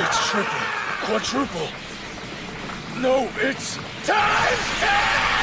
It's triple, quadruple. No, it's times ten!